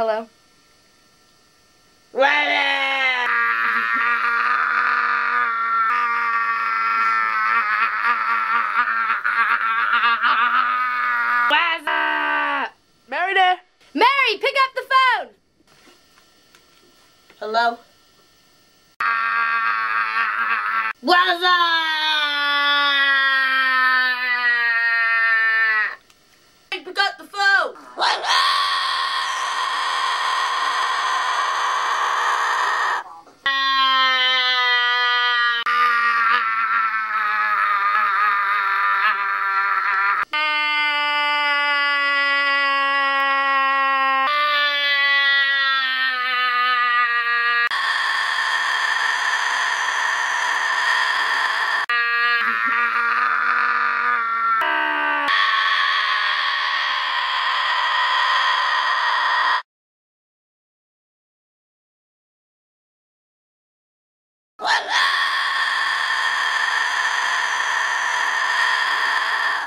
Hello? What's up? Mary there? Mary, pick up the phone! Hello? What's up? What?